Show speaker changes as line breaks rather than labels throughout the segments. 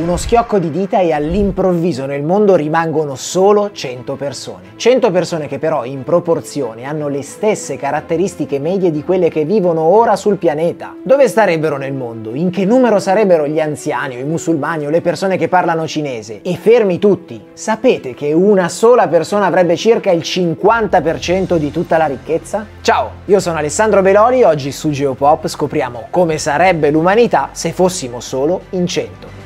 Uno schiocco di dita e all'improvviso nel mondo rimangono solo 100 persone. 100 persone che però in proporzione hanno le stesse caratteristiche medie di quelle che vivono ora sul pianeta. Dove starebbero nel mondo? In che numero sarebbero gli anziani o i musulmani o le persone che parlano cinese? E fermi tutti, sapete che una sola persona avrebbe circa il 50% di tutta la ricchezza? Ciao, io sono Alessandro Beloli e oggi su Geopop scopriamo come sarebbe l'umanità se fossimo solo in 100.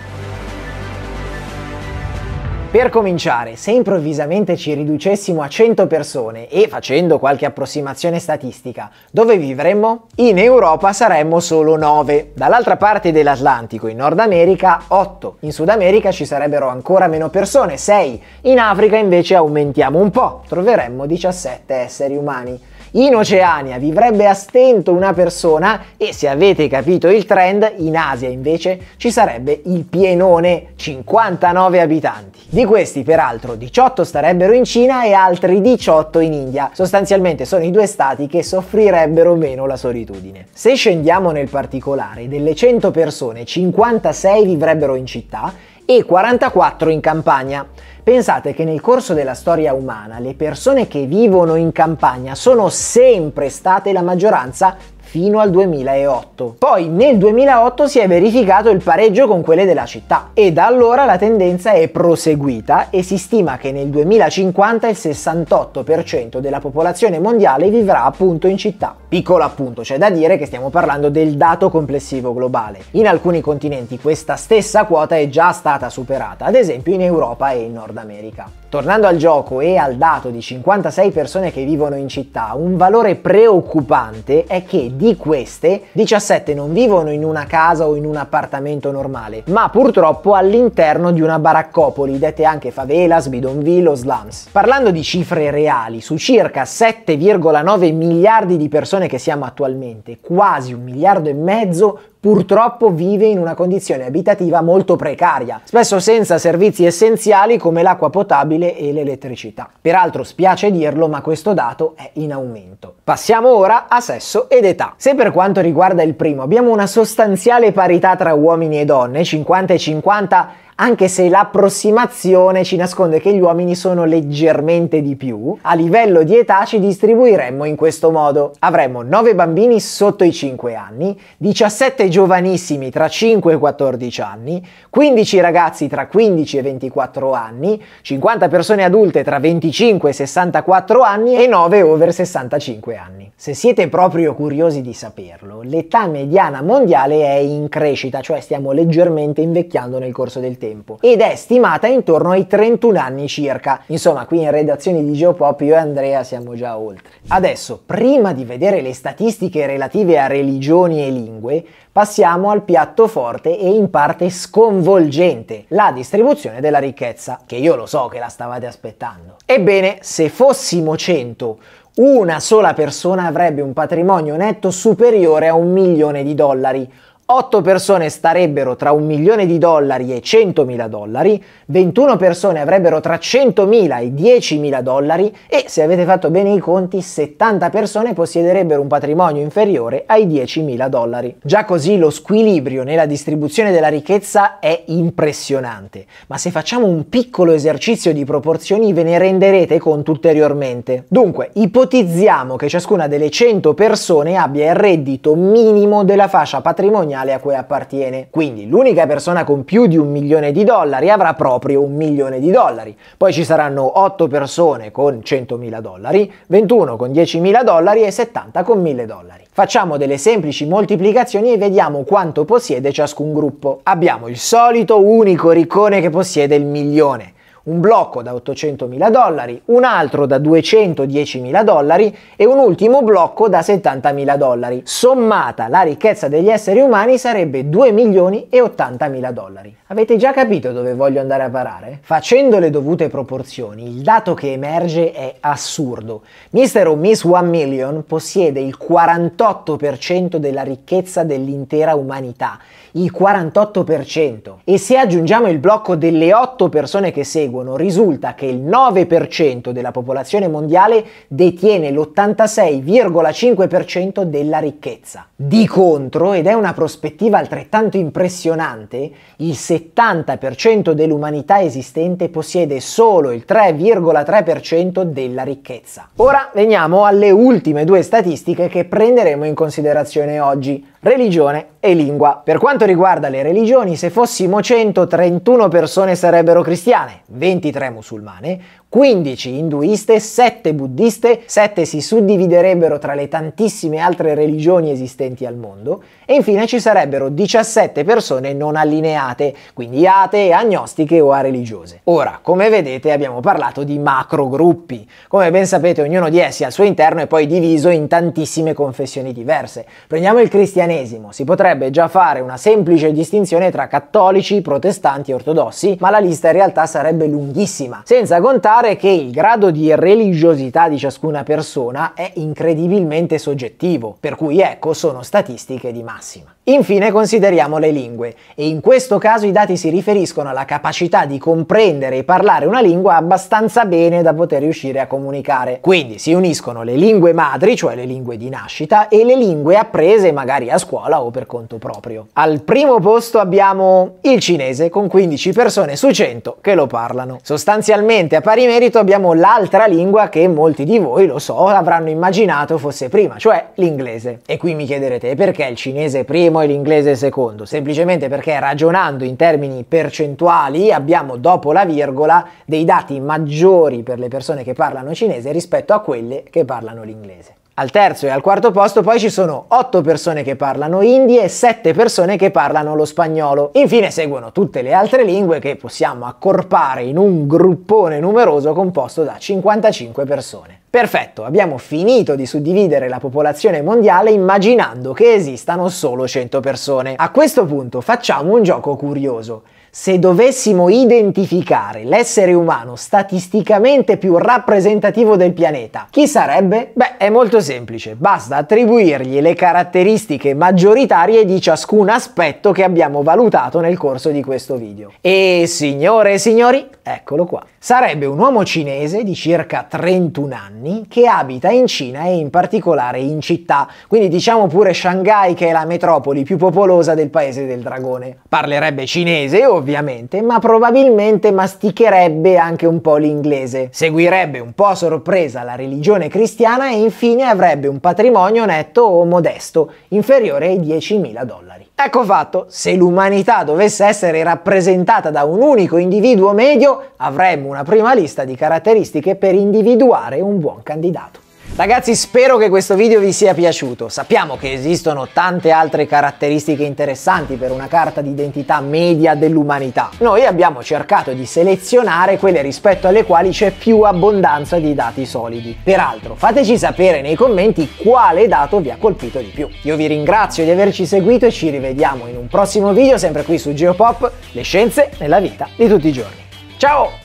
Per cominciare, se improvvisamente ci riducessimo a 100 persone e facendo qualche approssimazione statistica, dove vivremmo? In Europa saremmo solo 9, dall'altra parte dell'Atlantico, in Nord America 8, in Sud America ci sarebbero ancora meno persone, 6, in Africa invece aumentiamo un po', troveremmo 17 esseri umani. In Oceania vivrebbe a stento una persona e se avete capito il trend, in Asia invece ci sarebbe il pienone, 59 abitanti. Di questi peraltro 18 starebbero in Cina e altri 18 in India. Sostanzialmente sono i due stati che soffrirebbero meno la solitudine. Se scendiamo nel particolare, delle 100 persone 56 vivrebbero in città e 44 in campagna. Pensate che nel corso della storia umana le persone che vivono in campagna sono sempre state la maggioranza fino al 2008. Poi nel 2008 si è verificato il pareggio con quelle della città e da allora la tendenza è proseguita e si stima che nel 2050 il 68% della popolazione mondiale vivrà appunto in città. Piccolo appunto, c'è da dire che stiamo parlando del dato complessivo globale. In alcuni continenti questa stessa quota è già stata superata, ad esempio in Europa e in Nord America. Tornando al gioco e al dato di 56 persone che vivono in città, un valore preoccupante è che di queste 17 non vivono in una casa o in un appartamento normale, ma purtroppo all'interno di una baraccopoli, dette anche favelas, bidonville o slums. Parlando di cifre reali, su circa 7,9 miliardi di persone che siamo attualmente, quasi un miliardo e mezzo purtroppo vive in una condizione abitativa molto precaria, spesso senza servizi essenziali come l'acqua potabile e l'elettricità. Peraltro spiace dirlo, ma questo dato è in aumento. Passiamo ora a sesso ed età. Se per quanto riguarda il primo abbiamo una sostanziale parità tra uomini e donne, 50 e 50 anche se l'approssimazione ci nasconde che gli uomini sono leggermente di più, a livello di età ci distribuiremmo in questo modo. Avremmo 9 bambini sotto i 5 anni, 17 giovanissimi tra 5 e 14 anni, 15 ragazzi tra 15 e 24 anni, 50 persone adulte tra 25 e 64 anni e 9 over 65 anni. Se siete proprio curiosi di saperlo, l'età mediana mondiale è in crescita, cioè stiamo leggermente invecchiando nel corso del tempo tempo ed è stimata intorno ai 31 anni circa. Insomma, qui in redazione di Geopop io e Andrea siamo già oltre. Adesso, prima di vedere le statistiche relative a religioni e lingue, passiamo al piatto forte e in parte sconvolgente, la distribuzione della ricchezza, che io lo so che la stavate aspettando. Ebbene, se fossimo 100, una sola persona avrebbe un patrimonio netto superiore a un milione di dollari, 8 persone starebbero tra un milione di dollari e 100.000 dollari, 21 persone avrebbero tra 100.000 e 10.000 dollari e, se avete fatto bene i conti, 70 persone possiederebbero un patrimonio inferiore ai 10.000 dollari. Già così lo squilibrio nella distribuzione della ricchezza è impressionante, ma se facciamo un piccolo esercizio di proporzioni ve ne renderete conto ulteriormente. Dunque, ipotizziamo che ciascuna delle 100 persone abbia il reddito minimo della fascia patrimoniale patrimoniale a cui appartiene. Quindi l'unica persona con più di un milione di dollari avrà proprio un milione di dollari. Poi ci saranno 8 persone con 100.000 dollari, 21 con 10.000 dollari e 70 con 1.000 dollari. Facciamo delle semplici moltiplicazioni e vediamo quanto possiede ciascun gruppo. Abbiamo il solito unico riccone che possiede il milione un blocco da 800.000 dollari, un altro da 210.000 dollari e un ultimo blocco da 70.000 dollari. Sommata la ricchezza degli esseri umani sarebbe 2 milioni e 80.000 dollari. Avete già capito dove voglio andare a parare? Facendo le dovute proporzioni, il dato che emerge è assurdo. Mr. o Miss 1 Million possiede il 48% della ricchezza dell'intera umanità. Il 48%. E se aggiungiamo il blocco delle 8 persone che seguono, seguono risulta che il 9% della popolazione mondiale detiene l'86,5% della ricchezza. Di contro, ed è una prospettiva altrettanto impressionante, il 70% dell'umanità esistente possiede solo il 3,3% della ricchezza. Ora veniamo alle ultime due statistiche che prenderemo in considerazione oggi religione e lingua. Per quanto riguarda le religioni, se fossimo 100, 31 persone sarebbero cristiane, 23 musulmane, 15 induiste, 7 buddiste, 7 si suddividerebbero tra le tantissime altre religioni esistenti al mondo e infine ci sarebbero 17 persone non allineate, quindi atee, agnostiche o areligiose. Ora, come vedete abbiamo parlato di macro gruppi. Come ben sapete ognuno di essi al suo interno è poi diviso in tantissime confessioni diverse. Prendiamo il cristianesimo, si potrebbe già fare una semplice distinzione tra cattolici, protestanti e ortodossi, ma la lista in realtà sarebbe lunghissima, senza contare che il grado di religiosità di ciascuna persona è incredibilmente soggettivo, per cui ecco sono statistiche di massima. Infine consideriamo le lingue e in questo caso i dati si riferiscono alla capacità di comprendere e parlare una lingua abbastanza bene da poter riuscire a comunicare. Quindi si uniscono le lingue madri, cioè le lingue di nascita, e le lingue apprese magari a scuola o per conto proprio. Al primo posto abbiamo il cinese con 15 persone su 100 che lo parlano. Sostanzialmente a pari merito abbiamo l'altra lingua che molti di voi, lo so, avranno immaginato fosse prima, cioè l'inglese. E qui mi chiederete perché il cinese primo primo e l'inglese secondo, semplicemente perché ragionando in termini percentuali abbiamo dopo la virgola dei dati maggiori per le persone che parlano cinese rispetto a quelle che parlano l'inglese. Al terzo e al quarto posto poi ci sono 8 persone che parlano hindi e 7 persone che parlano lo spagnolo. Infine seguono tutte le altre lingue che possiamo accorpare in un gruppone numeroso composto da 55 persone. Perfetto, abbiamo finito di suddividere la popolazione mondiale immaginando che esistano solo 100 persone. A questo punto facciamo un gioco curioso. Se dovessimo identificare l'essere umano statisticamente più rappresentativo del pianeta, chi sarebbe? Beh, è molto semplice, basta attribuirgli le caratteristiche maggioritarie di ciascun aspetto che abbiamo valutato nel corso di questo video. E signore e signori, eccolo qua. Sarebbe un uomo cinese di circa 31 anni che abita in Cina e in particolare in città, quindi diciamo pure Shanghai che è la metropoli più popolosa del paese del dragone. Parlerebbe cinese ovviamente ovviamente, ma probabilmente masticherebbe anche un po' l'inglese. Seguirebbe un po' sorpresa la religione cristiana e infine avrebbe un patrimonio netto o modesto, inferiore ai 10.000 dollari. Ecco fatto, se l'umanità dovesse essere rappresentata da un unico individuo medio, avremmo una prima lista di caratteristiche per individuare un buon candidato. Ragazzi spero che questo video vi sia piaciuto, sappiamo che esistono tante altre caratteristiche interessanti per una carta d'identità media dell'umanità. Noi abbiamo cercato di selezionare quelle rispetto alle quali c'è più abbondanza di dati solidi. Peraltro fateci sapere nei commenti quale dato vi ha colpito di più. Io vi ringrazio di averci seguito e ci rivediamo in un prossimo video sempre qui su Geopop, le scienze nella vita di tutti i giorni. Ciao!